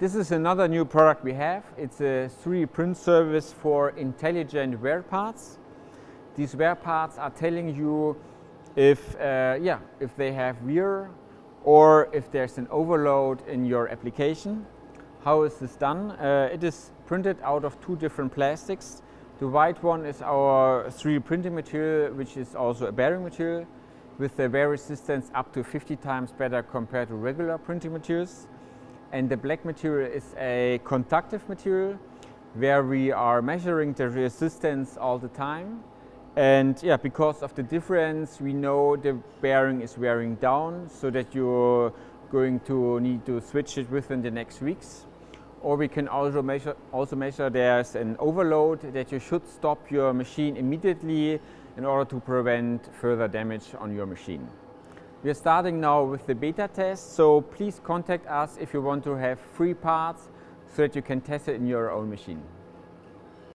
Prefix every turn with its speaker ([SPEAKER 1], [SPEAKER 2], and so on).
[SPEAKER 1] This is another new product we have. It's a 3D print service for intelligent wear parts. These wear parts are telling you if, uh, yeah, if they have wear or if there's an overload in your application. How is this done? Uh, it is printed out of two different plastics. The white one is our 3D printing material, which is also a bearing material with the wear resistance up to 50 times better compared to regular printing materials. And the black material is a conductive material where we are measuring the resistance all the time. And yeah, because of the difference, we know the bearing is wearing down so that you're going to need to switch it within the next weeks. Or we can also measure, also measure there's an overload that you should stop your machine immediately in order to prevent further damage on your machine. We are starting now with the beta test, so please contact us if you want to have free parts so that you can test it in your own machine.